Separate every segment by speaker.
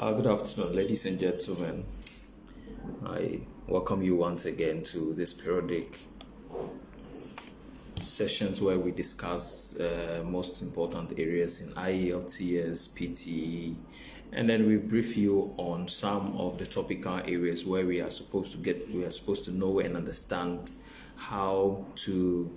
Speaker 1: Uh, good afternoon, ladies and gentlemen. I welcome you once again to this periodic sessions where we discuss uh, most important areas in IELTS, PTE, and then we brief you on some of the topical areas where we are supposed to get, we are supposed to know and understand how to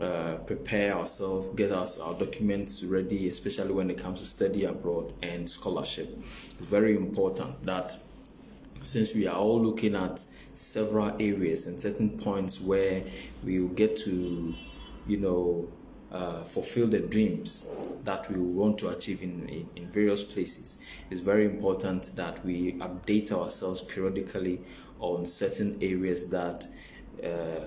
Speaker 1: uh, prepare ourselves, get us our documents ready, especially when it comes to study abroad and scholarship. It's very important that since we are all looking at several areas and certain points where we will get to, you know, uh, fulfill the dreams that we want to achieve in, in, in, various places. It's very important that we update ourselves periodically on certain areas that uh,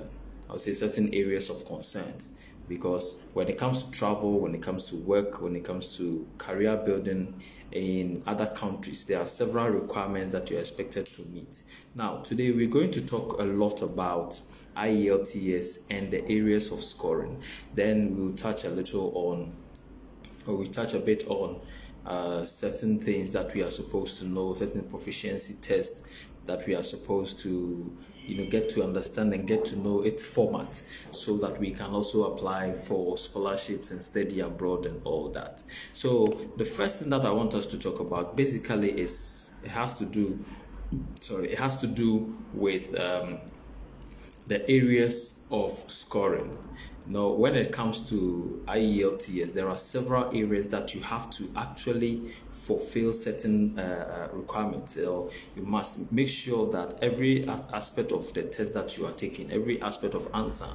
Speaker 1: I would say certain areas of concerns because when it comes to travel, when it comes to work, when it comes to career building in other countries, there are several requirements that you're expected to meet. Now, today we're going to talk a lot about IELTS and the areas of scoring. Then we'll touch a little on, or we touch a bit on uh, certain things that we are supposed to know, certain proficiency tests that we are supposed to you know get to understand and get to know its format so that we can also apply for scholarships and study abroad and all that. So the first thing that i want us to talk about basically is it has to do sorry it has to do with um, the areas of scoring now, when it comes to IELTS, there are several areas that you have to actually fulfill certain uh, uh, requirements. So you must make sure that every aspect of the test that you are taking, every aspect of answer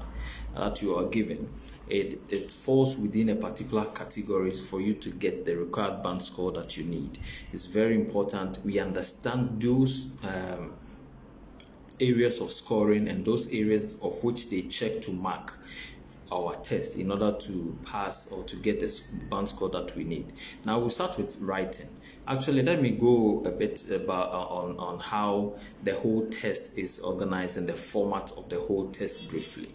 Speaker 1: that you are given, it, it falls within a particular category for you to get the required band score that you need. It's very important we understand those. Um, areas of scoring and those areas of which they check to mark our test in order to pass or to get the band score that we need. Now we'll start with writing. Actually, let me go a bit about uh, on, on how the whole test is organized and the format of the whole test briefly.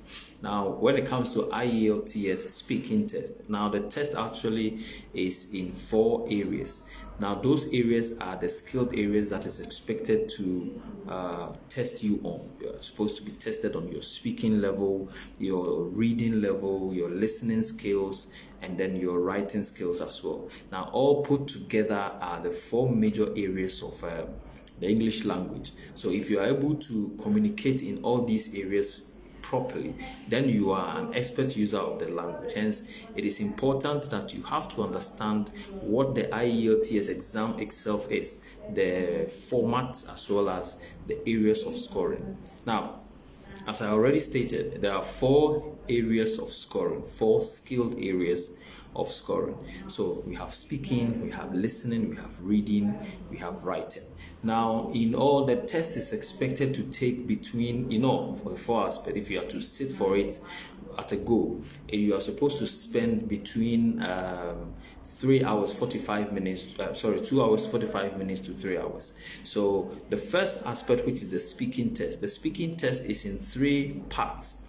Speaker 1: Now, when it comes to IELTS speaking test, now the test actually is in four areas. Now, those areas are the skilled areas that is expected to uh, test you on. You're supposed to be tested on your speaking level, your reading level, your listening skills, and then your writing skills as well. Now, all put together are the four major areas of uh, the English language. So, if you are able to communicate in all these areas properly, then you are an expert user of the language. Hence, it is important that you have to understand what the IELTS exam itself is, the format as well as the areas of scoring. Now, as I already stated, there are four areas of scoring, four skilled areas of scoring. So we have speaking, we have listening, we have reading, we have writing. Now, in all, the test is expected to take between, you know, for the four aspects, if you have to sit for it at a go, you are supposed to spend between um, three hours 45 minutes uh, sorry two hours 45 minutes to three hours so the first aspect which is the speaking test the speaking test is in three parts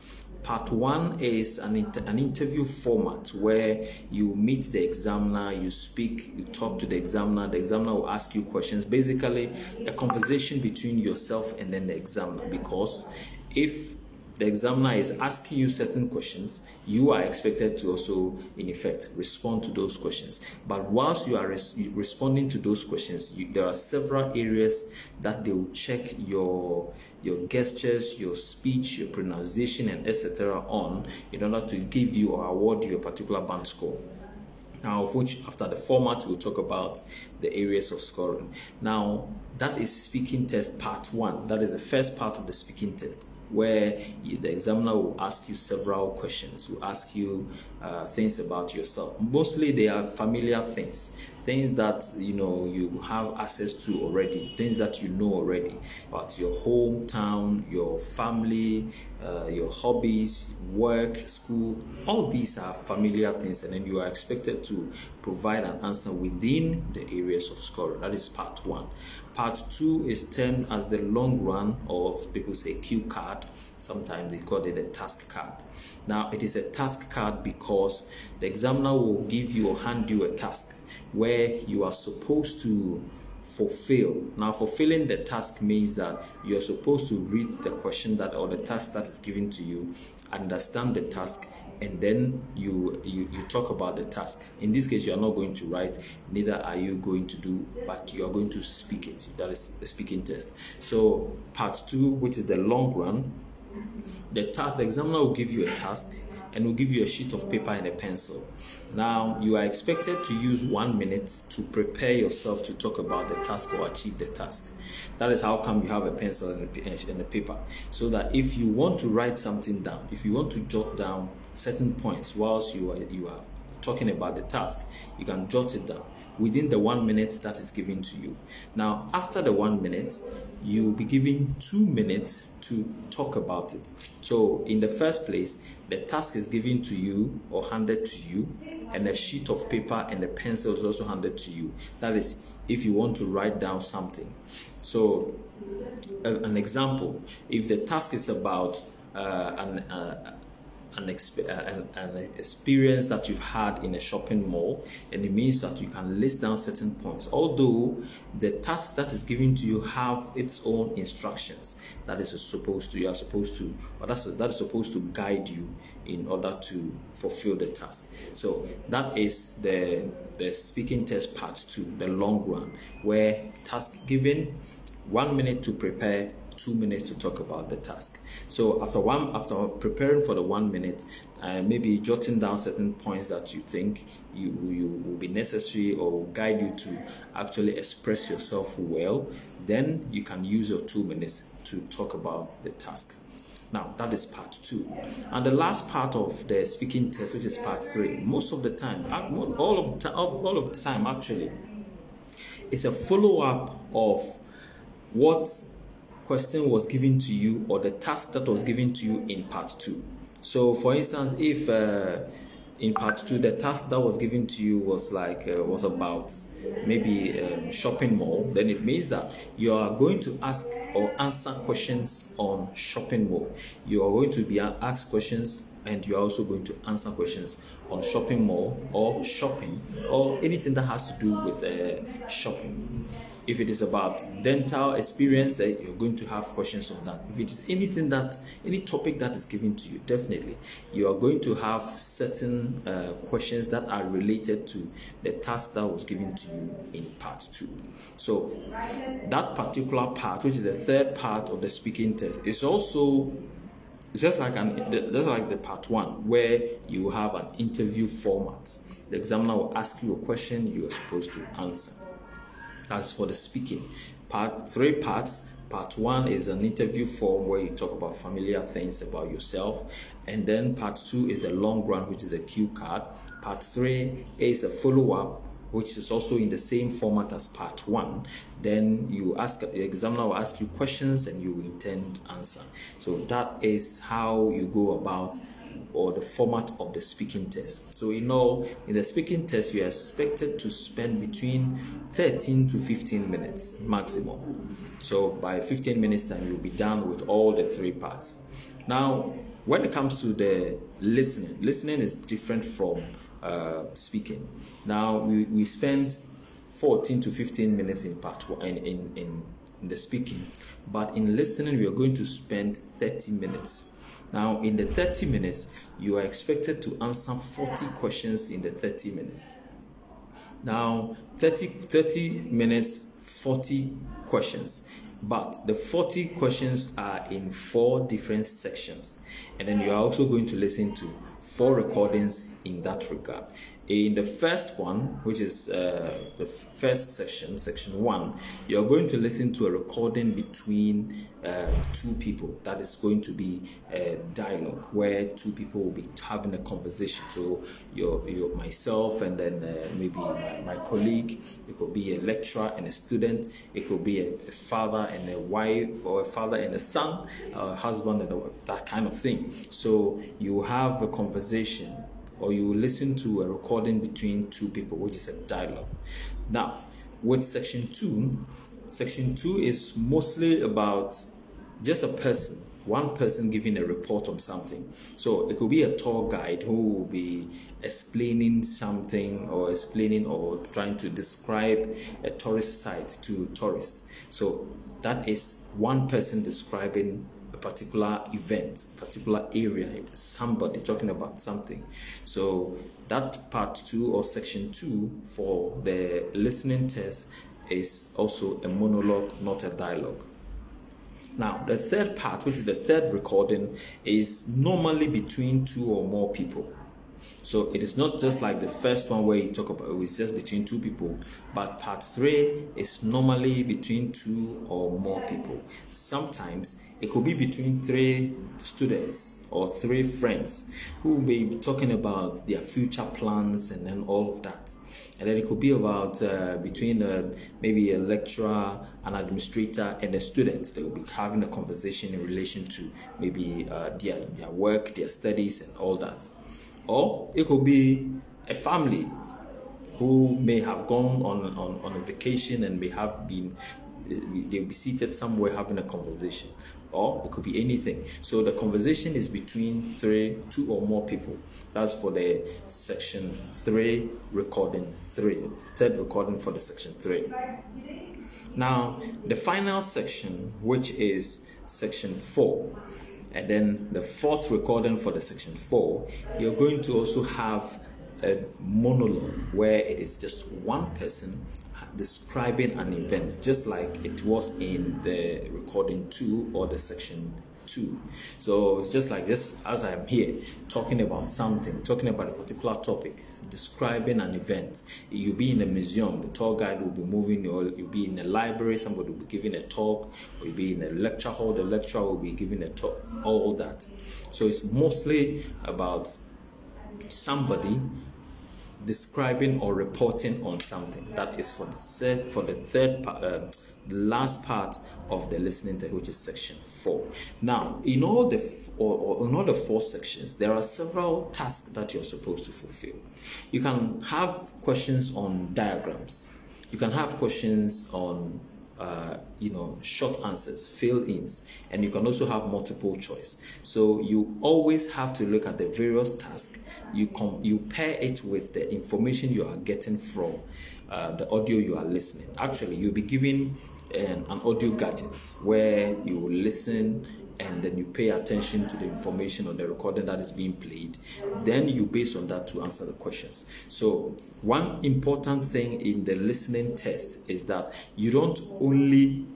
Speaker 1: Part one is an, inter- an interview format where you meet the examiner, you speak, you talk to the examiner, the examiner will ask you questions. Basically, a conversation between yourself and then the examiner. Because if the examiner is asking you certain questions, you are expected to also, in effect, respond to those questions. But whilst you are res- responding to those questions, you, there are several areas that they will check your your gestures, your speech, your pronunciation, and etc. on in order to give you or award you a particular band score. Now, of which after the format, we'll talk about the areas of scoring. Now, that is speaking test part one. That is the first part of the speaking test where the examiner will ask you several questions, will ask you uh, things about yourself. Mostly they are familiar things, things that you know you have access to already, things that you know already about your hometown, your family, uh, your hobbies, work, school. All these are familiar things, and then you are expected to provide an answer within the areas of scoring. That is part one. Part two is termed as the long run, or people say cue card. Sometimes they call it a task card. Now, it is a task card because the examiner will give you or hand you a task where you are supposed to fulfill. Now, fulfilling the task means that you're supposed to read the question that or the task that is given to you, understand the task, and then you, you you talk about the task. In this case, you are not going to write, neither are you going to do, but you are going to speak it. That is the speaking test. So, part two, which is the long run, the task, the examiner will give you a task and will give you a sheet of paper and a pencil. Now, you are expected to use one minute to prepare yourself to talk about the task or achieve the task. That is how come you have a pencil and a, paper. So that if you want to write something down, if you want to jot down certain points whilst you are, you are talking about the task, you can jot it down within the one minute that is given to you. Now, after the one minute, you'll be given two minutes to talk about it. So, in the first place, the task is given to you or handed to you, and a sheet of paper and a pencil is also handed to you. That is, if you want to write down something. So, an example if the task is about uh, an, uh, an, exp- uh, an, an, experience that you've had in a shopping mall, and it means that you can list down certain points. Although the task that is given to you have its own instructions that is supposed to you are supposed to, or that's that is supposed to guide you in order to fulfill the task. So that is the the speaking test part two, the long run, where task given, one minute to prepare two minutes to talk about the task. So after one, after preparing for the one minute, uh, maybe jotting down certain points that you think you, you will be necessary or guide you to actually express yourself well, then you can use your two minutes to talk about the task. Now, that is part two. And the last part of the speaking test, which is part three, most of the time, all of, all of the time actually, is a follow up of what question was given to you or the task that was given to you in part two. So, for instance, if uh, in part two the task that was given to you was like uh, was about maybe um, shopping mall, then it means that you are going to ask or answer questions on shopping mall. You are going to be asked questions and you are also going to answer questions on shopping mall or shopping or anything that has to do with uh, shopping. If it is about dental experience, you're going to have questions on that. If it is anything that, any topic that is given to you, definitely you are going to have certain uh, questions that are related to the task that was given to you in part two. So, that particular part, which is the third part of the speaking test, is also just like an just like the part one where you have an interview format. The examiner will ask you a question, you are supposed to answer. As for the speaking, part three parts. Part one is an interview form where you talk about familiar things about yourself, and then part two is the long run, which is a cue card. Part three is a follow up which is also in the same format as part one, then you ask the examiner will ask you questions and you intend answer. So that is how you go about or the format of the speaking test. So in know, in the speaking test, you are expected to spend between 13 to 15 minutes maximum. So by 15 minutes time, you'll be done with all the three parts. Now, when it comes to the listening, listening is different from uh, speaking. Now we, we spent 14 to 15 minutes in part one in, in, in the speaking, but in listening we are going to spend 30 minutes. Now in the 30 minutes, you are expected to answer 40 questions in the 30 minutes. Now 30, 30 minutes, 40 questions. But the 40 questions are in four different sections. And then you are also going to listen to four recordings in that regard in the first one, which is uh, the first section, section one, you're going to listen to a recording between uh, two people. That is going to be a dialogue where two people will be having a conversation. So, your, your myself, and then uh, maybe my, my, colleague. It could be a lecturer and a student. It could be a, a father and a wife, or a father and a son, a husband and a, that kind of thing. So, you have a conversation or you listen to a recording between two people, which is a dialogue. Now, with section two, section two is mostly about just a person one person giving a report on something. So it could be a tour guide who will be explaining something or explaining or trying to describe a tourist site to tourists. So that is one person describing particular event, particular area, somebody talking about something. So that part two or section two for the listening test is also a monologue, not a dialogue. Now, the third part, which is the third recording, is normally between two or more people. So it is not just like the first one where you talk about it, it's just between two people, but part three is normally between two or more people. Sometimes it could be between three students or three friends who will be talking about their future plans and then all of that. And then it could be about uh, between uh, maybe a lecturer, an administrator, and a student. They will be having a conversation in relation to maybe uh, their, their work, their studies, and all that or it could be a family who may have gone on, on, on a vacation and may have been they'll be seated somewhere having a conversation. Or it could be anything. So the conversation is between three two or more people. That's for the section three recording three. Third recording for the section three. Now the final section which is section four and then the fourth recording for the section four, you're going to also have a monologue where it is just one person describing an event, just like it was in the recording two or the section too. So it's just like this as I'm here talking about something, talking about a particular topic, describing an event. You'll be in a museum, the tour guide will be moving, or you'll be in a library, somebody will be giving a talk, or you'll be in a lecture hall, the lecturer will be giving a talk, all that. So it's mostly about somebody describing or reporting on something. That is for the third, for the third part. Uh, the last part of the listening test, which is section four. Now, in all the or, or in all the four sections, there are several tasks that you're supposed to fulfill. You can have questions on diagrams. You can have questions on uh, you know short answers fill ins and you can also have multiple choice so you always have to look at the various tasks you com- you pair it with the information you are getting from uh, the audio you are listening. Actually, you'll be given an, an audio gadget where you will listen and then you pay attention to the information on the recording that is being played then you base on that to answer the questions so one important thing in the listening test is that you don't only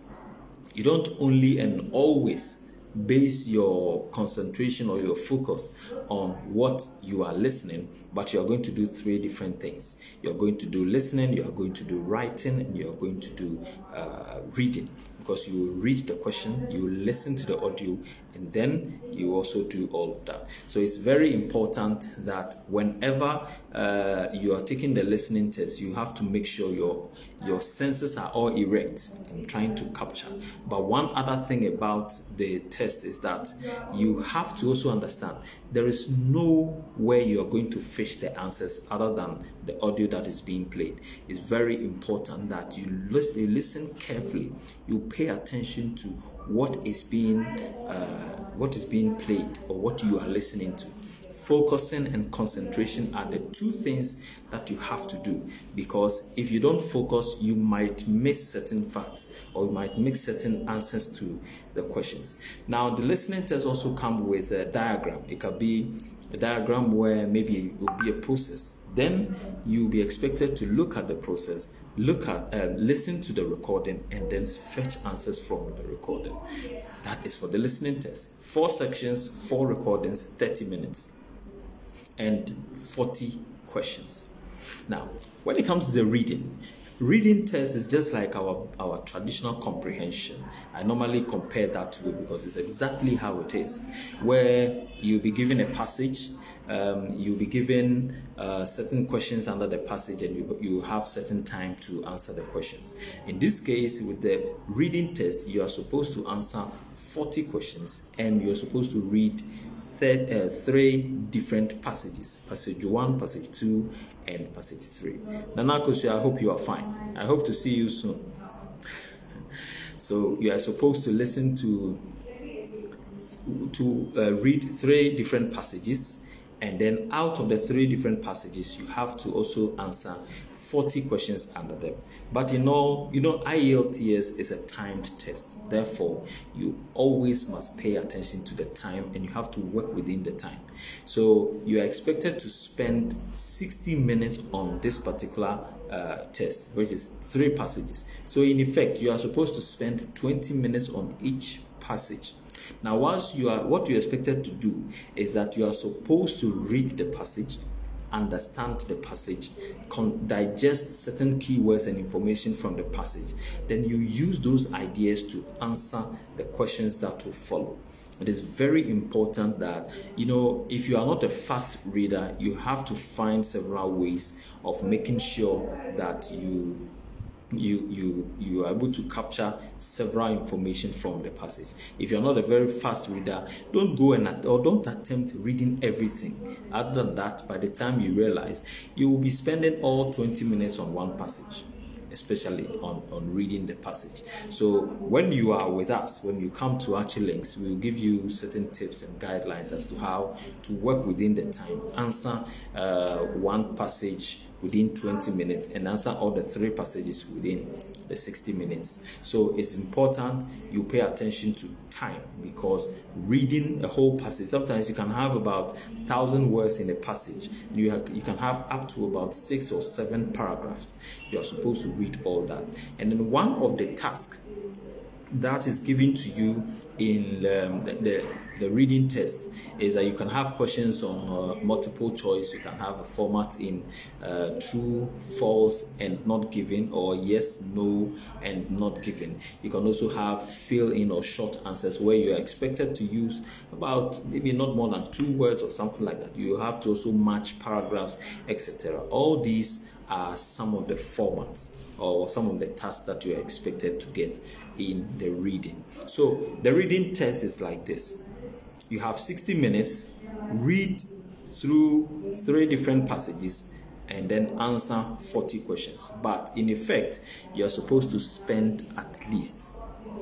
Speaker 1: you don't only and always base your concentration or your focus on what you are listening, but you are going to do three different things. You're going to do listening, you are going to do writing, and you are going to do uh, reading because you read the question, you listen to the audio, and then you also do all of that. So it's very important that whenever uh, you are taking the listening test, you have to make sure your your senses are all erect and trying to capture. But one other thing about the test is that you have to also understand there is no way you are going to fish the answers other than the audio that is being played. It's very important that you listen, you listen carefully, you pay attention to what is being uh, what is being played or what you are listening to focusing and concentration are the two things that you have to do. Because if you don't focus you might miss certain facts or you might miss certain answers to the questions. Now the listening test also come with a diagram. It could be a diagram where maybe it will be a process. Then you'll be expected to look at the process look at um, listen to the recording and then fetch answers from the recording. That is for the listening test. Four sections four recordings 30 minutes and 40 questions now when it comes to the reading reading test is just like our our traditional comprehension i normally compare that to it because it's exactly how it is where you'll be given a passage um, you'll be given uh, certain questions under the passage and you, you have certain time to answer the questions. In this case, with the reading test, you are supposed to answer 40 questions and you're supposed to read third, uh, three different passages passage 1, passage 2, and passage 3. Nana Kosu, I hope you are fine. I hope to see you soon. so, you are supposed to listen to to uh, read three different passages and then out of the three different passages you have to also answer 40 questions under them. But you know you know ielts is a timed test. Therefore you always must pay attention to the time and you have to work within the time. So you are expected to spend 60 minutes on this particular uh, test which is three passages. So in effect you are supposed to spend 20 minutes on each passage. Now, once you are, what you're expected to do is that you are supposed to read the passage, understand the passage, con- digest certain keywords and information from the passage. Then you use those ideas to answer the questions that will follow. It is very important that, you know, if you are not a fast reader, you have to find several ways of making sure that you you you you are able to capture several information from the passage. If you're not a very fast reader don't go and or don't attempt reading everything other than that. By the time you realize you will be spending all 20 minutes on one passage especially on, on reading the passage. So when you are with us, when you come to Achilinks, we'll give you certain tips and guidelines as to how to work within the time, answer uh, one passage within 20 minutes and answer all the three passages within the 60 minutes. So it's important you pay attention to time because reading a whole passage, sometimes you can have about thousand words in a passage. You, have, you can have up to about six or seven paragraphs. You are supposed to read all that. And then one of the tasks that is given to you in um, the, the reading test is that you can have questions on uh, multiple choice you can have a format in uh, true false and not given or yes no and not given you can also have fill in or short answers where you are expected to use about maybe not more than two words or something like that you have to also match paragraphs etc all these are some of the formats or some of the tasks that you are expected to get in the reading. So the reading test is like this. You have 60 minutes, read through three different passages and then answer 40 questions. But in effect, you're supposed to spend at least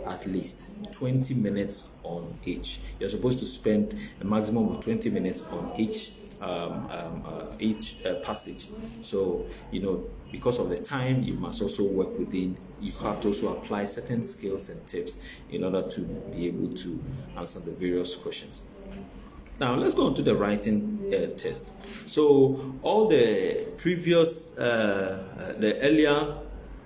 Speaker 1: at least 20 minutes on each. You're supposed to spend a maximum of 20 minutes on each um, um, uh, each uh, passage. So, you know, because of the time, you must also work within, you have to also apply certain skills and tips in order to be able to answer the various questions. Now, let's go on to the writing uh, test. So, all the previous, uh, the earlier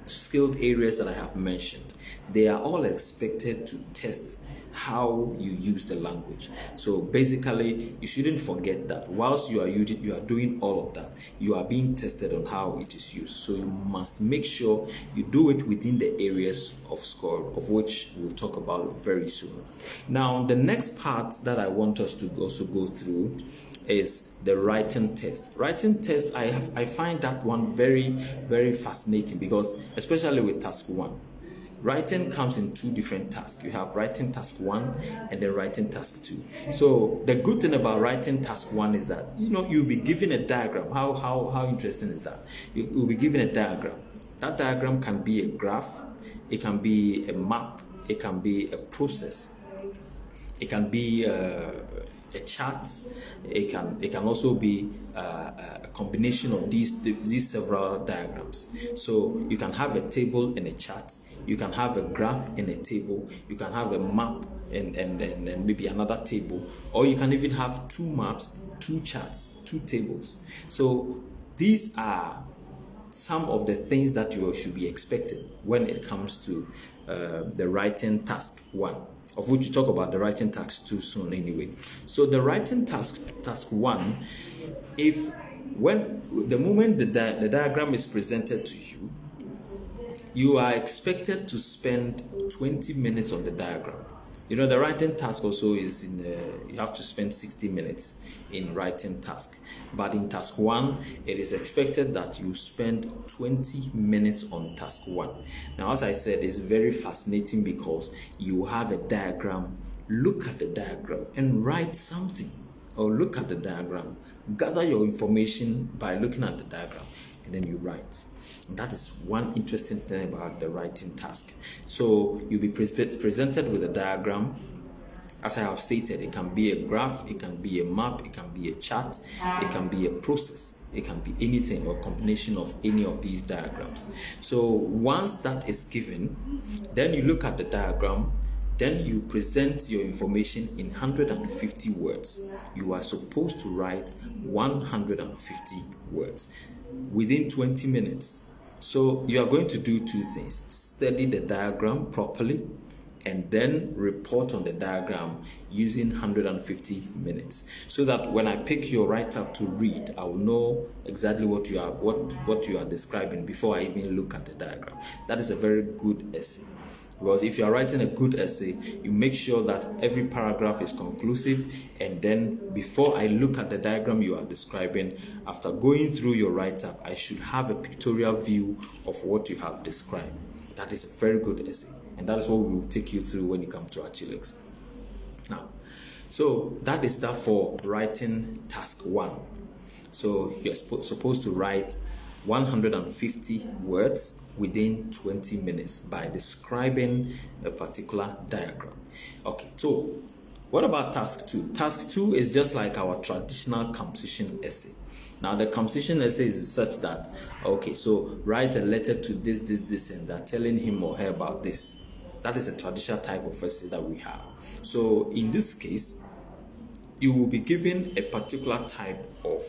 Speaker 1: skilled areas that I have mentioned, they are all expected to test how you use the language. So basically, you shouldn't forget that whilst you are using, you are doing all of that, you are being tested on how it is used. So you must make sure you do it within the areas of score, of which we'll talk about very soon. Now, the next part that I want us to also go through is the writing test. Writing test, I have I find that one very very fascinating because especially with task one Writing comes in two different tasks. You have writing task one and then writing task two. So the good thing about writing task one is that you know you'll be given a diagram. How how how interesting is that? You, will be given a diagram. That diagram can be a graph, it can be a map, it can be a process, it can be a, a chart. It can it can also be uh, a combination of these these several diagrams. So you can have a table and a chart you can have a graph in a table, you can have a map and, and, and, and maybe another table, or you can even have two maps, two charts, two tables. So these are some of the things that you should be expecting when it comes to uh, the writing task one of which you talk about the writing task too soon anyway so the writing task task one if when the moment the, di- the diagram is presented to you you are expected to spend 20 minutes on the diagram. You know, the writing task also is in the, you have to spend 60 minutes in writing task. But in task one, it is expected that you spend 20 minutes on task one. Now, as I said, it's very fascinating because you have a diagram, look at the diagram and write something. Or look at the diagram, gather your information by looking at the diagram, and then you write. And That is one interesting thing about the writing task. So you'll be pre- presented with a diagram as I have stated, it can be a graph, it can be a map, it can be a chart, it can be a process, it can be anything or combination of any of these diagrams. So once that is given, then you look at the diagram, then you present your information in 150 words. You are supposed to write 150 words within 20 minutes. So you are going to do two things. Study the diagram properly and then report on the diagram using 150 minutes. So that when i pick your write-up to read i will know exactly what you are what what you are describing before i even look at the diagram. That is a very good essay because if you are writing a good essay you make sure that every paragraph is conclusive and then before i look at the diagram you are describing after going through your write-up i should have a pictorial view of what you have described that is a very good essay and that is what we will take you through when you come to Achilinks. Now, so that is that for writing task one. So you're supposed to write 150 words within 20 minutes by describing a particular diagram. Okay, so what about task two? Task two is just like our traditional composition essay. Now the composition essay is such that okay, so write a letter to this, this, this, and that, telling him or her about this. That is a traditional type of essay that we have. So in this case, you will be given a particular type of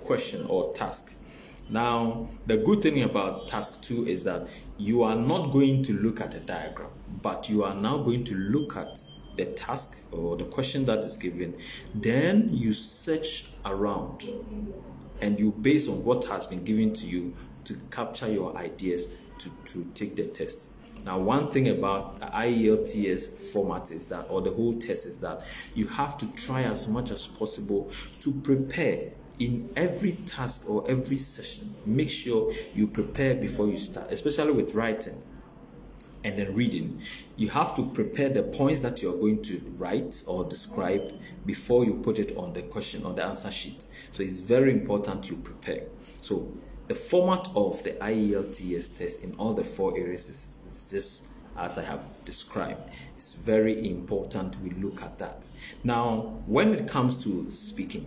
Speaker 1: question or task. Now, the good thing about task two is that you are not going to look at a diagram, but you are now going to look at the task or the question that is given. Then you search around and you base on what has been given to you to capture your ideas to, to take the test. Now, one thing about the IELTS format is that, or the whole test is that you have to try as much as possible to prepare in every task or every session. Make sure you prepare before you start, especially with writing and then reading. You have to prepare the points that you're going to write or describe before you put it on the question on the answer sheet. So it's very important you prepare. So the format of the IELTS test in all the four areas is, is just as I have described. It's very important we look at that. Now, when it comes to speaking,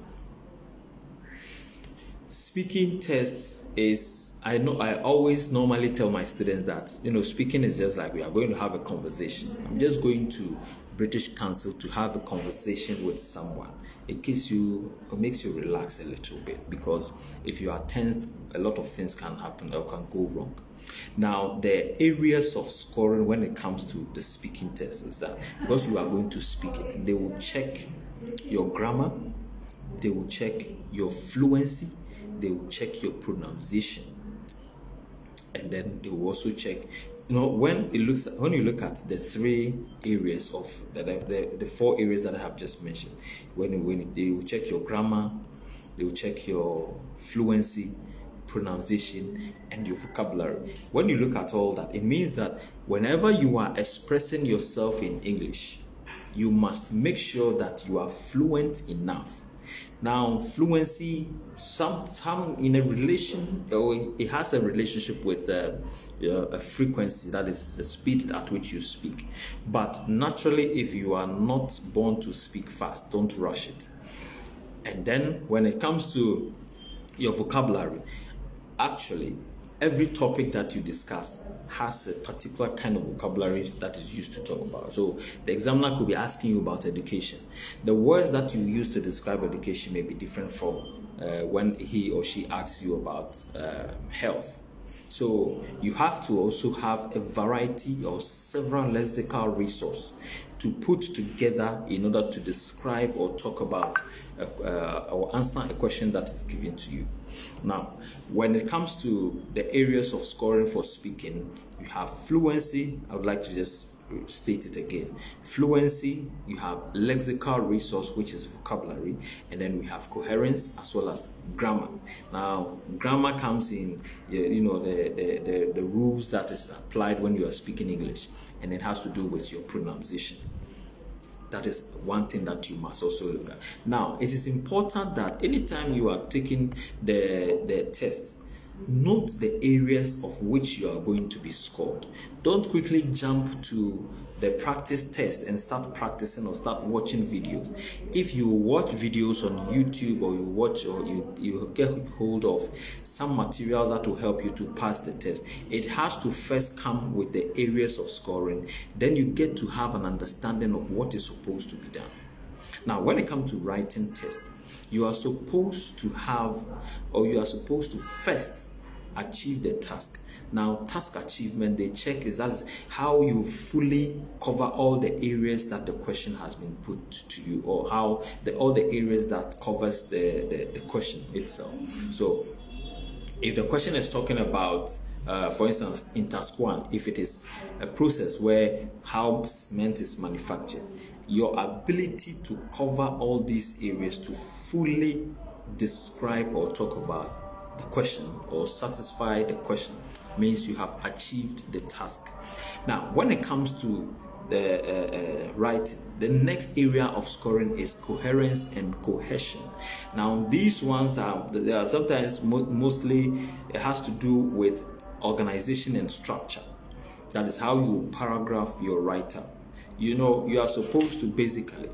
Speaker 1: speaking test is I know I always normally tell my students that you know speaking is just like we are going to have a conversation. I'm just going to British Council to have a conversation with someone. It gives you, it makes you relax a little bit because if you are tensed, a lot of things can happen or can go wrong. Now, the areas of scoring when it comes to the speaking test is that because you are going to speak it, they will check your grammar, they will check your fluency, they will check your pronunciation, and then they will also check you know when it looks when you look at the three areas of the, the, the four areas that I have just mentioned, when when they will check your grammar, they will check your fluency, pronunciation, and your vocabulary. When you look at all that, it means that whenever you are expressing yourself in English, you must make sure that you are fluent enough now, fluency, some, some in a relation, or it has a relationship with uh, a frequency, that is the speed at which you speak. But naturally, if you are not born to speak fast, don't rush it. And then when it comes to your vocabulary, actually, every topic that you discuss has a particular kind of vocabulary that is used to talk about. So the examiner could be asking you about education. The words that you use to describe education may be different from uh, when he or she asks you about uh, health. So you have to also have a variety of several lexical resources to put together in order to describe or talk about uh, or answer a question that is given to you. Now, when it comes to the areas of scoring for speaking, you have fluency. I would like to just state it again. Fluency, you have lexical resource, which is vocabulary, and then we have coherence as well as grammar. Now, grammar comes in, you know, the, the, the, the rules that is applied when you are speaking English, and it has to do with your pronunciation. That is one thing that you must also look at. Now, it is important that anytime you are taking the, the test, note the areas of which you are going to be scored. Don't quickly jump to the practice test and start practicing or start watching videos. If you watch videos on YouTube or you watch or you, you get hold of some material that will help you to pass the test, it has to first come with the areas of scoring. Then you get to have an understanding of what is supposed to be done. Now, when it comes to writing test, you are supposed to have or you are supposed to first achieve the task. Now, task achievement, they check is that how you fully cover all the areas that the question has been put to you, or how the all the areas that covers the, the, the question itself. So, if the question is talking about uh, for instance, in task one, if it is a process where how cement is manufactured, your ability to cover all these areas to fully describe or talk about the question or satisfy the question means you have achieved the task. Now, when it comes to the uh, uh, writing, the next area of scoring is coherence and cohesion. Now, these ones are, they are sometimes mo- mostly it has to do with organization and structure. That is how you paragraph your writer. You know, you are supposed to basically,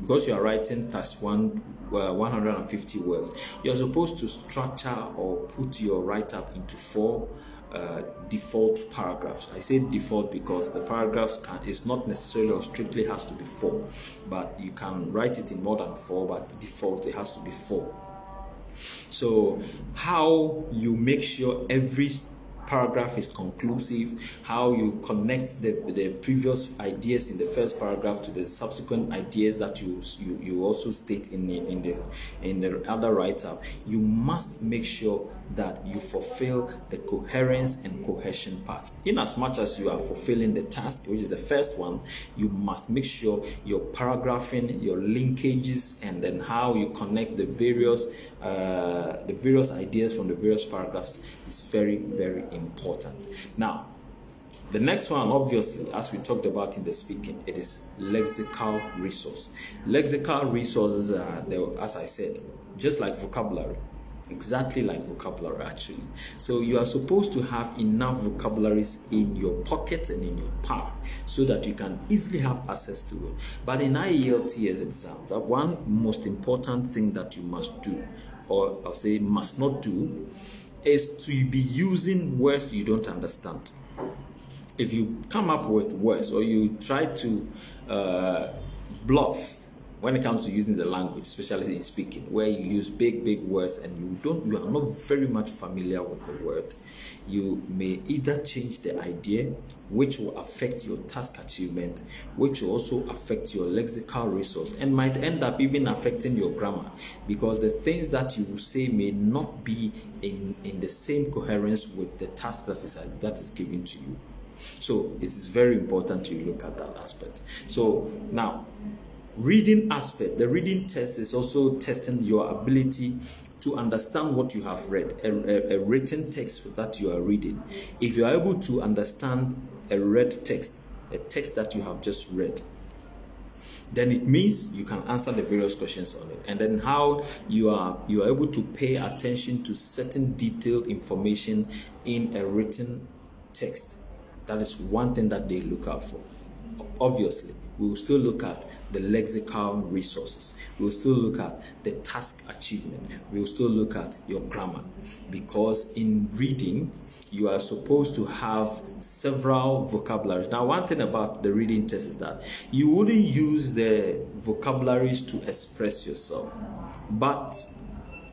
Speaker 1: because you are writing task one, uh, 150 words, you are supposed to structure or put your write up into four uh, default paragraphs. I say default because the paragraphs can, is not necessarily or strictly has to be four, but you can write it in more than four, but default it has to be four. So, how you make sure every paragraph is conclusive, how you connect the, the previous ideas in the first paragraph to the subsequent ideas that you you, you also state in the, in the in the other write-up. You must make sure that you fulfill the coherence and cohesion part. In as much as you are fulfilling the task, which is the first one, you must make sure your paragraphing, your linkages, and then how you connect the various uh, the various ideas from the various paragraphs is very very important. Now, the next one, obviously, as we talked about in the speaking, it is lexical resource. Lexical resources are, as I said, just like vocabulary exactly like vocabulary actually so you are supposed to have enough vocabularies in your pocket and in your palm so that you can easily have access to it but in IELTS exam the one most important thing that you must do or I'll say must not do is to be using words you don't understand. If you come up with words or you try to uh, bluff when it comes to using the language, especially in speaking, where you use big, big words and you don't, you are not very much familiar with the word, you may either change the idea, which will affect your task achievement, which will also affect your lexical resource, and might end up even affecting your grammar, because the things that you will say may not be in in the same coherence with the task that is that is given to you. So it is very important to look at that aspect. So now reading aspect the reading test is also testing your ability to understand what you have read a, a, a, written text that you are reading. If you are able to understand a read text a text that you have just read then it means you can answer the various questions on it. And then how you are you are able to pay attention to certain detailed information in a written text. That is one thing that they look out for obviously we will still look at the lexical resources. We will still look at the task achievement. We will still look at your grammar. Because in reading, you are supposed to have several vocabularies. Now, one thing about the reading test is that you wouldn't use the vocabularies to express yourself. But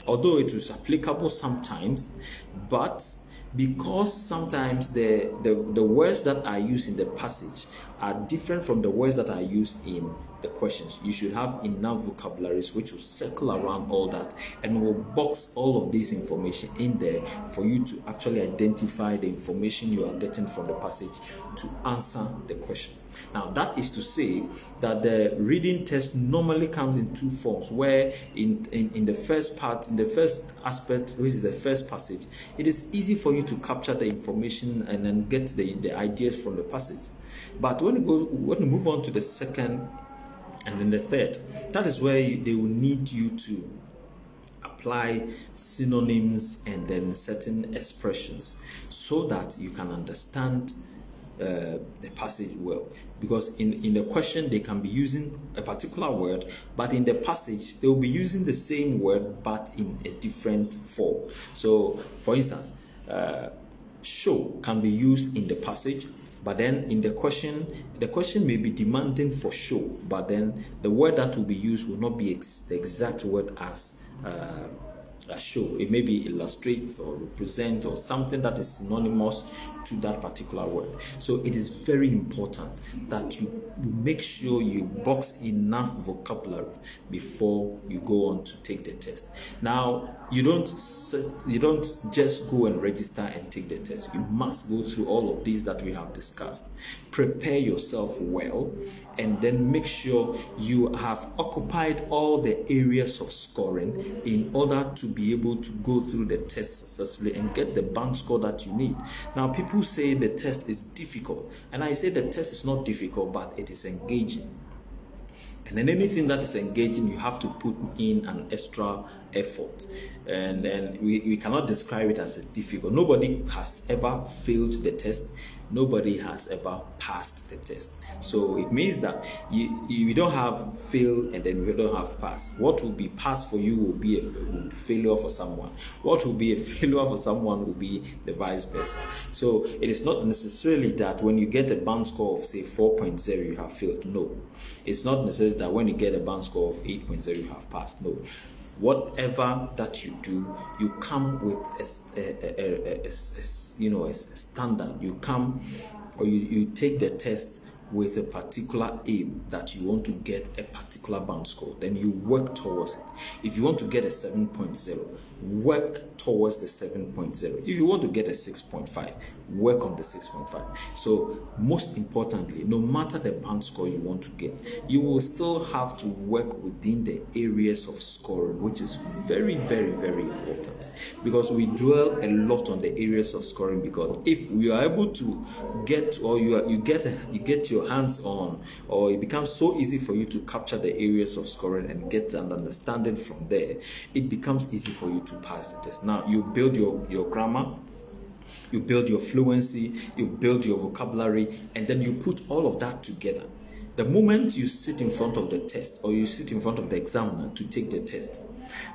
Speaker 1: although it is applicable sometimes, but because sometimes the, the, the words that are used in the passage are different from the words that are used in the questions. You should have enough vocabularies which will circle around all that and will box all of this information in there for you to actually identify the information you are getting from the passage to answer the question. Now, that is to say that the reading test normally comes in two forms, where in, in, in the first part, in the first aspect, which is the first passage, it is easy for you to capture the information and then get the, the ideas from the passage. But when you go when you move on to the second and then the third, that is where you, they will need you to apply synonyms and then certain expressions so that you can understand uh, the passage well. Because in, in the question they can be using a particular word but in the passage they will be using the same word but in a different form. So for instance uh, show can be used in the passage but then in the question the question may be demanding for show but then the word that will be used will not be ex- the exact word as uh, a show. It may be illustrate or represent or something that is synonymous to that particular word. So it is very important that you, make sure you box enough vocabulary before you go on to take the test. Now you don't you don't just go and register and take the test. You must go through all of these that we have discussed. Prepare yourself well and then make sure you have occupied all the areas of scoring in order to be able to go through the test successfully and get the band score that you need. Now people people say the test is difficult, and I say the test is not difficult, but it is engaging. And then anything that is engaging, you have to put in an extra effort. And, then we, we cannot describe it as difficult. Nobody has ever failed the test nobody has ever passed the test. So it means that you, you don't have fail and then you don't have pass. What will be pass for you will be a failure for someone. What will be a failure for someone will be the vice versa. So it is not necessarily that when you get a band score of say 4.0 you have failed. No. It's not necessarily that when you get a band score of 8.0 you have passed. No whatever that you do, you come with a, a, a, a you know a, standard. You come or you, you take the test with a particular aim that you want to get a particular band score, then you work towards it. If you want to get a 7.0, work towards the 7.0. If you want to get a 6.5, work on the 6.5. So, most importantly, no matter the band score you want to get, you will still have to work within the areas of scoring, which is very, very, very important because we dwell a lot on the areas of scoring. Because if we are able to get or you are, you get you get your hands on, or it becomes so easy for you to capture the areas of scoring and get an understanding from there, it becomes easy for you to pass the test. Now you build your your grammar you build your fluency, you build your vocabulary, and then you put all of that together. The moment you sit in front of the test or you sit in front of the examiner to take the test,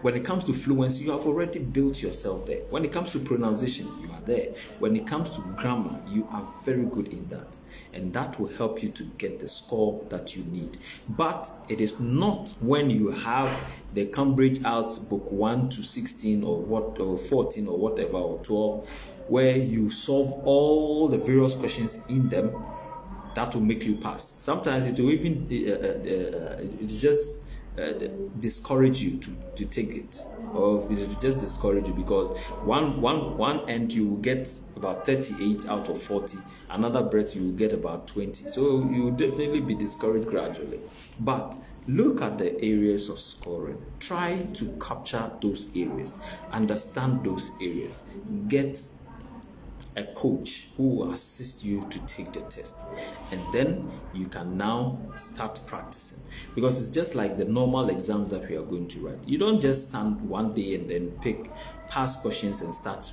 Speaker 1: when it comes to fluency, you have already built yourself there. When it comes to pronunciation, you are there. When it comes to grammar, you are very good in that. And that will help you to get the score that you need. But it is not when you have the Cambridge IELTS book 1 to 16 or what or 14 or whatever or 12 where you solve all the various questions in them that will make you pass. Sometimes it will even uh, uh, it just uh, discourage you to, to take it. Or it just discourage you because one one one end you will get about 38 out of 40 another breath you will get about 20 so you will definitely be discouraged gradually. But look at the areas of scoring. Try to capture those areas. Understand those areas. Get a coach who will assist you to take the test. And then you can now start practicing. Because it's just like the normal exams that we are going to write. You don't just stand one day and then pick past questions and start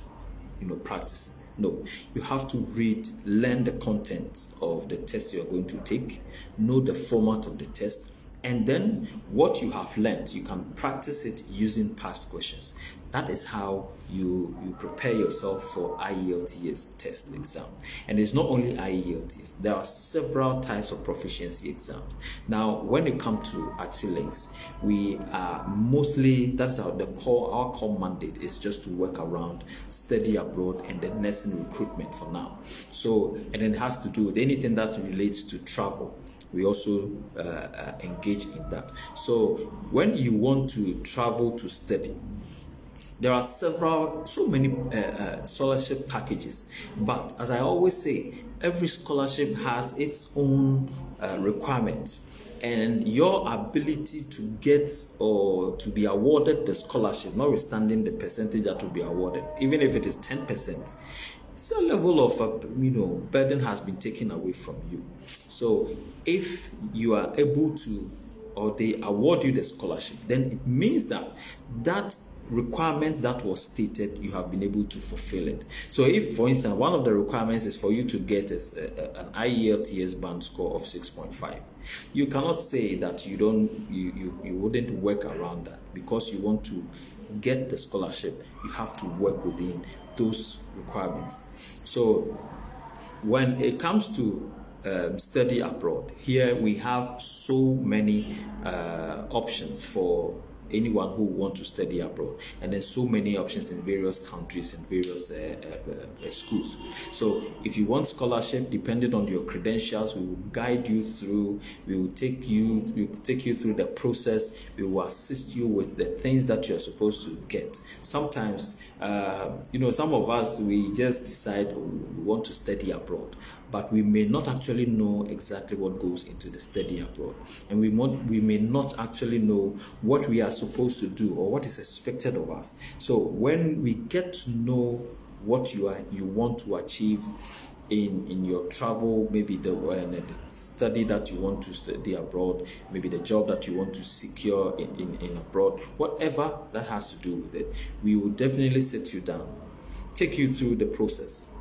Speaker 1: you know practicing. No, you have to read, learn the content of the test you are going to take, know the format of the test, and then what you have learned, you can practice it using past questions. That is how you you prepare yourself for IELTS test exam. And it's not only IELTS. There are several types of proficiency exams. Now, when it comes to Achilinks, we are mostly that's our the core our core mandate is just to work around study abroad and the nursing recruitment for now. So, and it has to do with anything that relates to travel we also uh, uh, engage in that. So when you want to travel to study, there are several, so many uh, uh, scholarship packages. But as I always say, every scholarship has its own uh, requirements. And your ability to get or to be awarded the scholarship, notwithstanding the percentage that will be awarded, even if it is 10%, so level of uh, you know burden has been taken away from you. So if you are able to or they award you the scholarship, then it means that that requirement that was stated, you have been able to fulfill it. So, if, for instance, one of the requirements is for you to get a, a, an IELTS band score of 6.5, you cannot say that you don't, you, you, you wouldn't work around that because you want to get the scholarship. You have to work within those requirements. So, when it comes to um, study abroad, here we have so many uh, options for anyone who want to study abroad. And there's so many options in various countries and various uh, uh, uh, schools. So if you want scholarship depending on your credentials we will guide you through we will take you we will take you through the process. We will assist you with the things that you're supposed to get. Sometimes uh, you know some of us we just decide we want to study abroad but we may not actually know exactly what goes into the study abroad and we, we may not actually know what we are supposed to do or what is expected of us. So when we get to know what you are you want to achieve in in your travel maybe the, uh, the study that you want to study abroad maybe the job that you want to secure in, in, in abroad whatever that has to do with it we will definitely sit you down take you through the process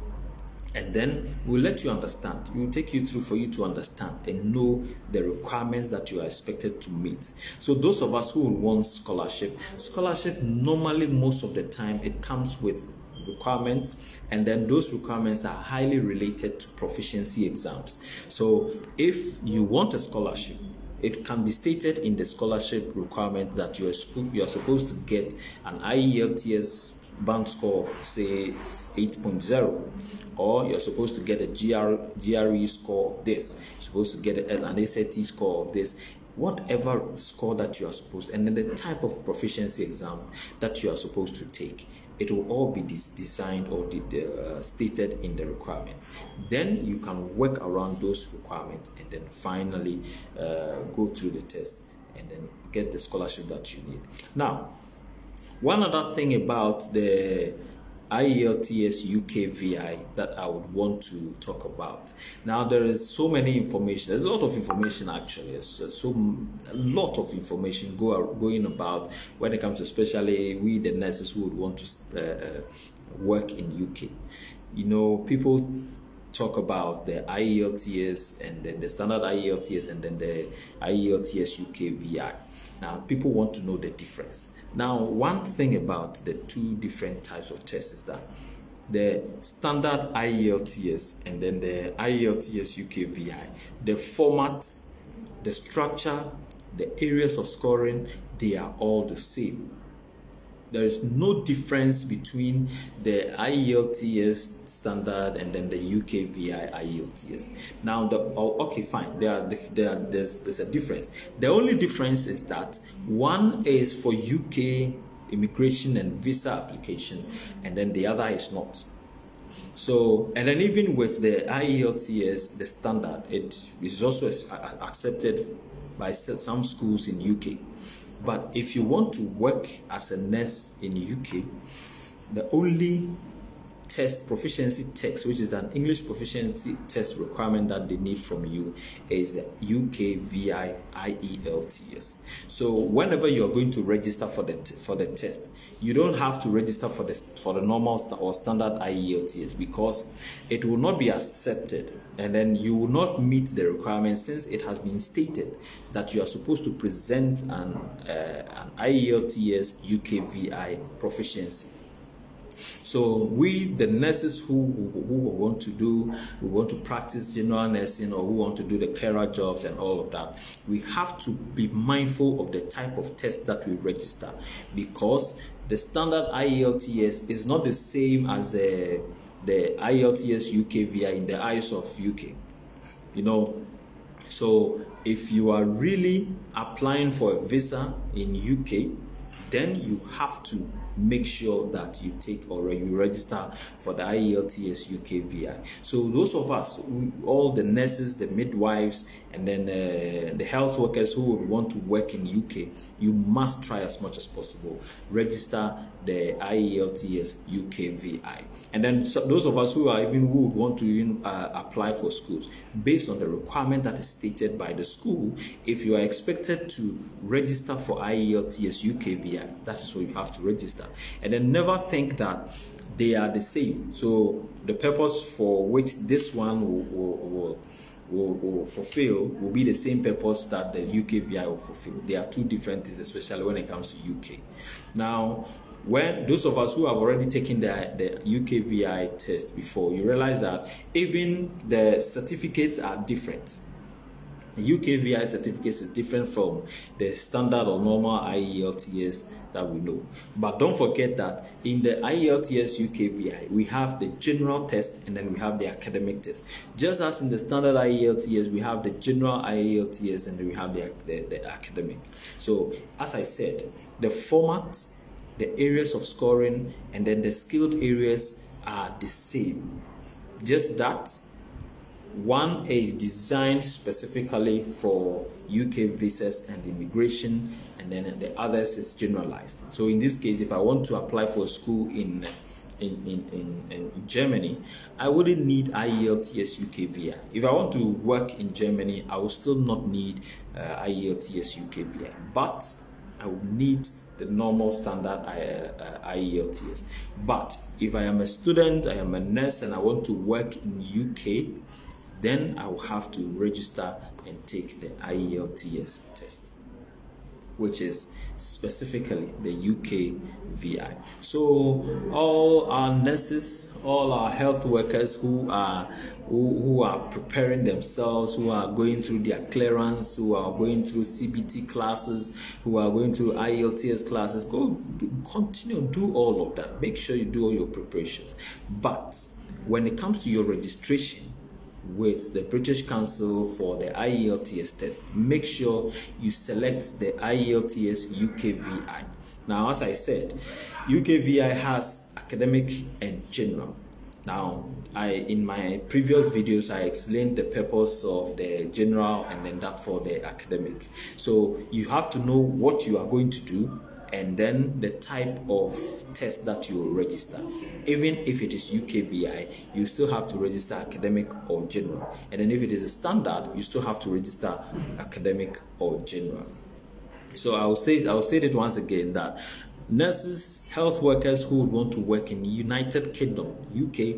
Speaker 1: and then we'll let you understand. We'll take you through for you to understand and know the requirements that you are expected to meet. So, those of us who want scholarship, scholarship normally, most of the time, it comes with requirements and then those requirements are highly related to proficiency exams so if you want a scholarship it can be stated in the scholarship requirement that you are, you are supposed to get an IELTS band score of say 8.0 or you're supposed to get a GR, GRE score of this. You're supposed to get an SAT score of this. Whatever score that you are supposed and then the type of proficiency exam that you are supposed to take it will all be designed or uh, stated in the requirement. Then you can work around those requirements and then finally uh, go through the test and then get the scholarship that you need. Now one other thing about the IELTS UKVI that I would want to talk about. Now there is so many information. There's a lot of information actually. So, so a lot of information go going about when it comes to especially we the nurses who would want to uh, uh work in UK. You know, people talk about the IELTS and then the standard IELTS and then the IELTS UKVI. Now people want to know the difference. Now, one thing about the two different types of tests is that the standard IELTS and then the IELTS UK VI, the format, the structure, the areas of scoring, they are all the same there is no difference between the IELTS standard and then the UKVI IELTS. Now, the oh, okay, fine. There, are, there there's, there's a difference. The only difference is that one is for UK immigration and visa application, and then the other is not. So, and then even with the IELTS, the standard, it is also accepted by some schools in UK. But if you want to work as a nurse in UK, the only test proficiency test which is an english proficiency test requirement that they need from you is the uk vi ielts so whenever you're going to register for the for the test you don't have to register for this for the normal or standard ielts because it will not be accepted and then you will not meet the requirement since it has been stated that you are supposed to present an, uh, an IELTS UKVI proficiency. So we, the nurses who, who want to do, we want to practice general nursing or who want to do the carer jobs and all of that, we have to be mindful of the type of test that we register because the standard IELTS is not the same as uh, the, the IELTS UKVI in the eyes of UK. You know, so if you are really applying for a visa in UK, then you have to make sure that you take or you register for the IELTS UKVI. So those of us, all the nurses, the midwives, and then uh, the health workers who would want to work in UK, you must try as much as possible register the IELTS UKVI. And then so those of us who are even who would want to even uh, apply for schools, based on the requirement that is stated by the school, if you are expected to register for IELTS That is what you have to register. And then never think that they are the same. So the purpose for which this one will, will, will will, will, fulfill will be the same purpose that the UKVI will fulfill. They are two different things, especially when it comes to UK. Now, when those of us who have already taken the, the UKVI test before, you realize that even the certificates are different. UKVI certificate is different from the standard or normal IELTS that we know. But don't forget that in the IELTS UKVI, we have the general test and then we have the academic test. Just as in the standard IELTS, we have the general IELTS and then we have the, the, the academic. So, as I said, the format, the areas of scoring, and then the skilled areas are the same. Just that one is designed specifically for UK visas and immigration, and then the others is generalized. So in this case, if I want to apply for a school in in, in, in, in Germany, I wouldn't need IELTS UKVI. If I want to work in Germany, I will still not need uh, IELTS UKVI, but I will need the normal standard uh, IELTS. But if I am a student, I am a nurse, and I want to work in UK, then I will have to register and take the IELTS test, which is specifically the UK VI. So all our nurses, all our health workers who are who, who are preparing themselves, who are going through their clearance, who are going through CBT classes, who are going through IELTS classes, go continue do all of that. Make sure you do all your preparations. But when it comes to your registration, with the British Council for the IELTS test, make sure you select the IELTS UKVI. Now, as I said, UKVI has academic and general. Now, I in my previous videos I explained the purpose of the general and then that for the academic. So you have to know what you are going to do and then the type of test that you register. Even if it is UKVI, you still have to register academic or general. And then if it is a standard, you still have to register academic or general. So I will say I will state it once again that nurses, health workers who would want to work in the United Kingdom, UK,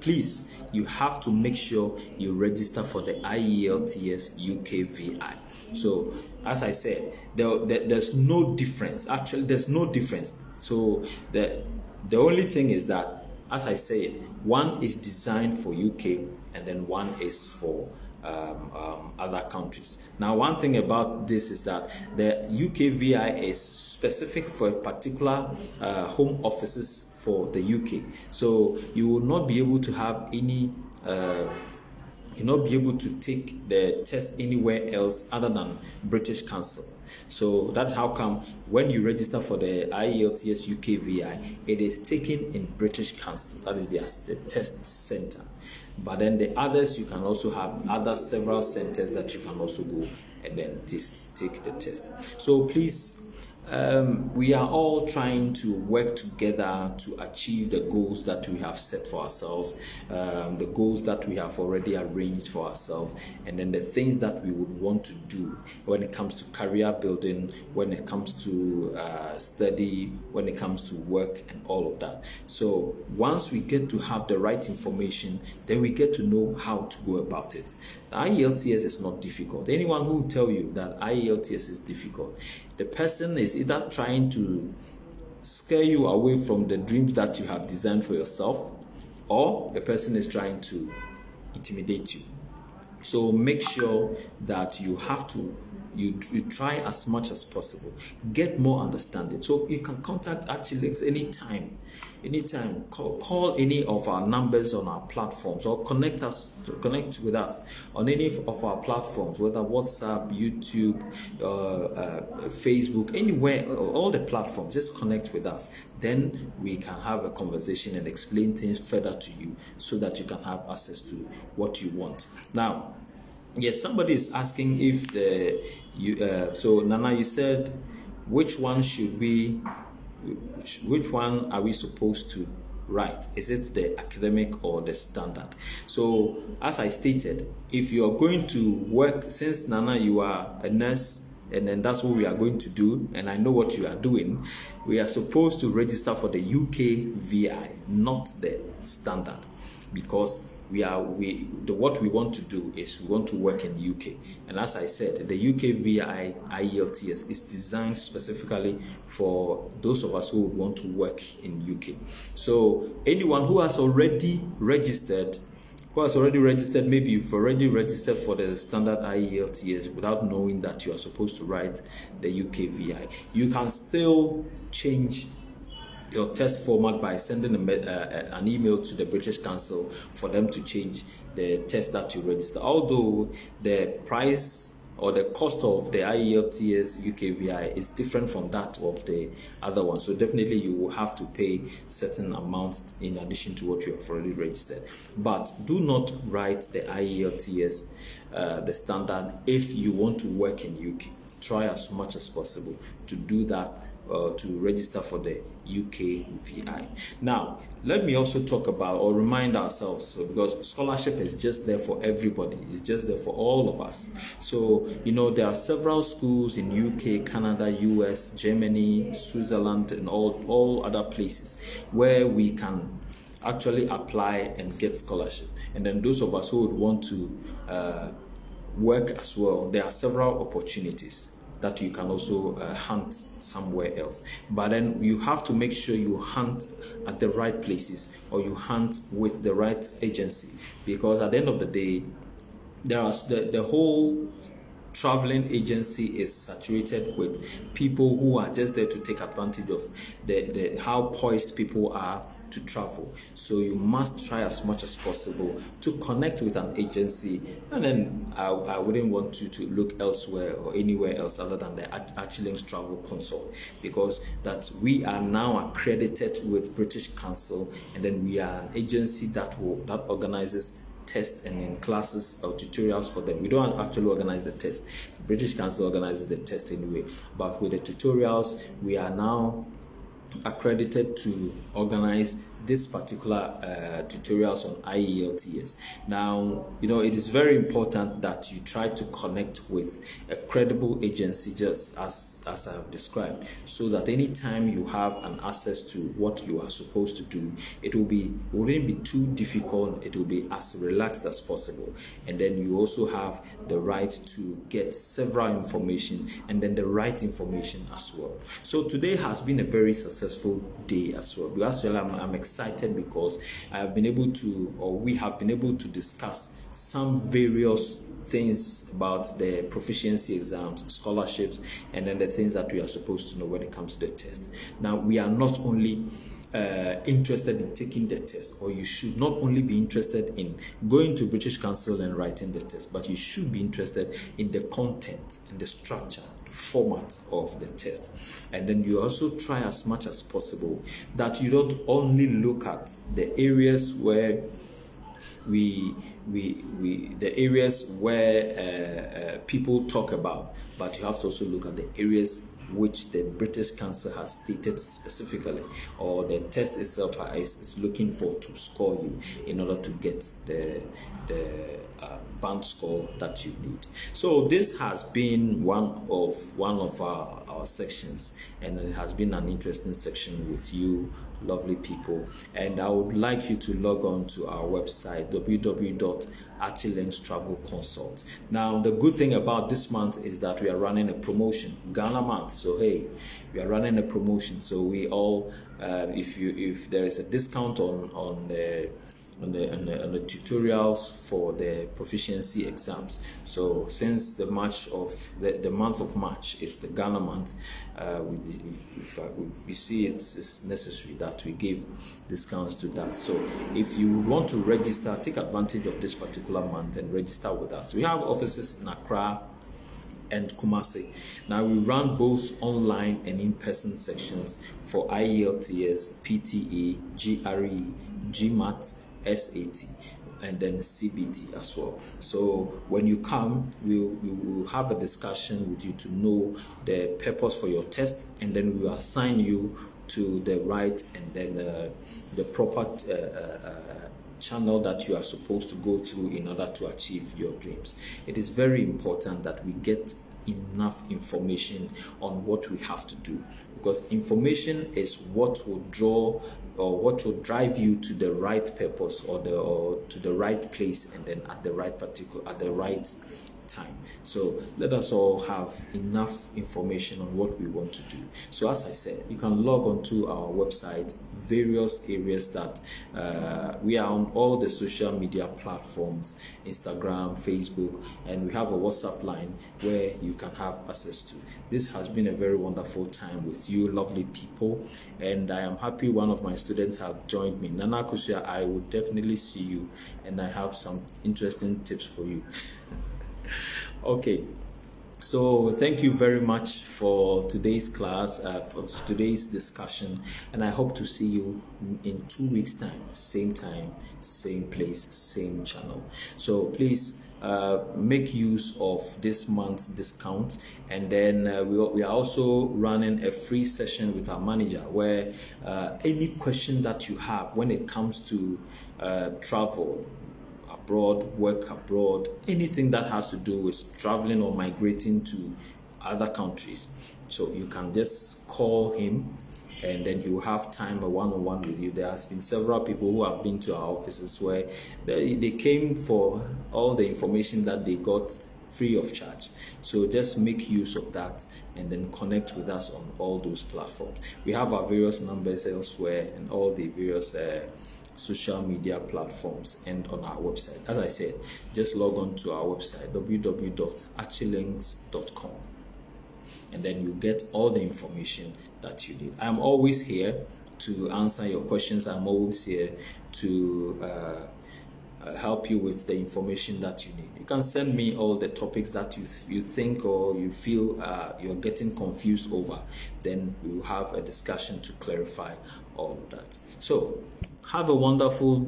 Speaker 1: please you have to make sure you register for the IELTS UKVI. So as I said, there, there, there's no difference. Actually, there's no difference. So the the only thing is that, as I said, one is designed for UK and then one is for um, um, other countries. Now, one thing about this is that the UKVI is specific for a particular uh, home offices for the UK. So you will not be able to have any. Uh, you not be able to take the test anywhere else other than British Council. So that's how come when you register for the IELTS UKVI, it is taken in British Council. That is the, the test center. But then the others, you can also have other several centers that you can also go and then test, take the test. So please um, we are all trying to work together to achieve the goals that we have set for ourselves, um, the goals that we have already arranged for ourselves, and then the things that we would want to do when it comes to career building, when it comes to uh, study, when it comes to work, and all of that. So once we get to have the right information, then we get to know how to go about it. IELTS is not difficult. Anyone who will tell you that IELTS is difficult, the person is either trying to scare you away from the dreams that you have designed for yourself, or the person is trying to intimidate you. So make sure that you have to you, you try as much as possible, get more understanding. So you can contact Achilinks anytime, anytime. Call, call any of our numbers on our platforms or connect us, connect with us on any of our platforms, whether WhatsApp, YouTube, uh, uh, Facebook, anywhere, all the platforms. Just connect with us. Then we can have a conversation and explain things further to you, so that you can have access to what you want. Now Yes, somebody is asking if the you uh, so Nana, you said which one should we, which one are we supposed to write? Is it the academic or the standard? So, as I stated, if you are going to work, since Nana, you are a nurse and then that's what we are going to do and i know what you are doing we are supposed to register for the uk vi not the standard because we are we the what we want to do is we want to work in the UK and as I said the UK VI IELTS is designed specifically for those of us who would want to work in UK so anyone who has already registered who has already registered maybe you've already registered for the standard IELTS without knowing that you are supposed to write the UK VI you can still change your test format by sending a, uh, an email to the British Council for them to change the test that you register. Although the price or the cost of the IELTS UKVI is different from that of the other one. So definitely you will have to pay certain amounts in addition to what you have already registered. But do not write the IELTS, uh, the standard, if you want to work in UK. Try as much as possible to do that uh, to register for the UK VI. Now, let me also talk about or remind ourselves so because scholarship is just there for everybody, it's just there for all of us. So, you know, there are several schools in UK, Canada, US, Germany, Switzerland, and all, all other places where we can actually apply and get scholarship. And then those of us who would want to uh, work as well, there are several opportunities that you can also uh, hunt somewhere else. But then you have to make sure you hunt at the right places or you hunt with the right agency because at the end of the day, there are the, the whole traveling agency is saturated with people who are just there to take advantage of the, the how poised people are to travel. So you must try as much as possible to connect with an agency. And then i, I wouldn't want you to look elsewhere or anywhere else other than the Achilinks travel consult because that we are now accredited with british council and then we are an agency that will that organizes tests and in classes or tutorials for them. We don't actually organize the test. The British Council organizes the test anyway. But with the tutorials, we are now accredited to organize this particular uh, tutorials on IELTS. Now, you know, it is very important that you try to connect with a credible agency just as, as I've described, so that anytime you have an access to what you are supposed to do, it will be, wouldn't be too difficult, it will be as relaxed as possible. And then you also have the right to get several information and then the right information as well. So today has been a very successful day as well. Because I'm, I'm excited excited because I have been able to, or we have been able to discuss some various things about the proficiency exams, scholarships, and then the things that we are supposed to know when it comes to the test. Now, we are not only uh, interested in taking the test, or you should not only be interested in going to British Council and writing the test, but you should be interested in the content and the structure format of the test. And then you also try as much as possible that you don't only look at the areas where we we we the areas where uh, uh, people talk about but you have to also look at the areas which the British Council has stated specifically, or the test itself is, is looking for to score you in order to get the the uh, band score that you need. So this has been one of one of our, our sections, and it has been an interesting section with you, lovely people. And I would like you to log on to our website Consult. Now, the good thing about this month is that we are running a promotion, Ghana month. So hey, we are running a promotion. So we all, uh, if you if there is a discount on on the on the, on the, on the tutorials for the proficiency exams. So since the March of the, the month of March is the Ghana month, uh, we, if, if, uh, we see it's, it's necessary that we give discounts to that. So if you want to register, take advantage of this particular month and register with us. We have offices in Accra, and Kumasi. Now we run both online and in-person sections for IELTS, PTE, GRE, GMAT, SAT and then CBT as well. So when you come, we'll, we will have a discussion with you to know the purpose for your test, and then we will assign you to the right and then uh, the proper uh, uh, channel that you are supposed to go through in order to achieve your dreams. It is very important that we get enough information on what we have to do because information is what will draw or what will drive you to the right purpose or the or to the right place and then at the right particular at the right time. So let us all have enough information on what we want to do. So as I said, you can log on to our website, various areas that uh, we are on all the social media platforms, Instagram, Facebook, and we have a WhatsApp line where you can have access to. This has been a very wonderful time with you, lovely people, and I am happy one of my students have joined me. Nana Kusia, I will definitely see you, and I have some interesting tips for you. okay. So thank you very much for today's class uh, for today's discussion and i hope to see you in two weeks time. Same time same place same channel. So please uh, make use of this month's discount and then uh, we, we are also running a free session with our manager where uh, any question that you have when it comes to uh, travel abroad, work abroad, anything that has to do with traveling or migrating to other countries. So you can just call him and then he will have time a one-on-one with you. There has been several people who have been to our offices where they, they came for all the information that they got free of charge. So just make use of that and then connect with us on all those platforms. We have our various numbers elsewhere and all the various uh, social media platforms and on our website. As I said, just log on to our website www.achilinks.com and then you get all the information that you need. I'm always here to answer your questions. I'm always here to uh, uh, help you with the information that you need. You can send me all the topics that you th- you think or you feel uh, you're getting confused over. Then we will have a discussion to clarify all that. So have a wonderful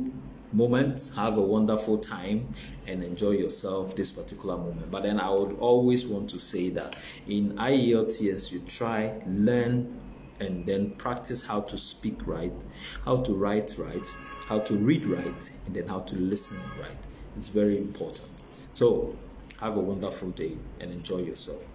Speaker 1: moment, have a wonderful time, and enjoy yourself this particular moment. But then I would always want to say that in IELTS, you try, learn, and then practice how to speak right, how to write right, how to read right, and then how to listen right. It's very important. So, have a wonderful day and enjoy yourself.